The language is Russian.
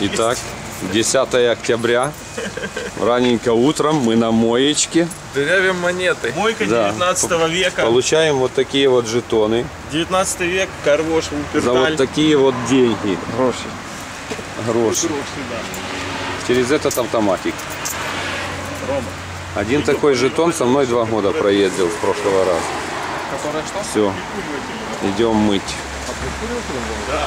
Итак, 10 октября. Раненько утром мы на моечке. Дырявим монеты. Мойка Да. 19 века. Получаем вот такие вот жетоны 19 век, Карвош, за вот такие вот деньги. Гроши. Гроши. да. Через этот автоматик. Рома. Один такой жетон со мной два года проездил с прошлого раза. Все. Идем мыть. А да.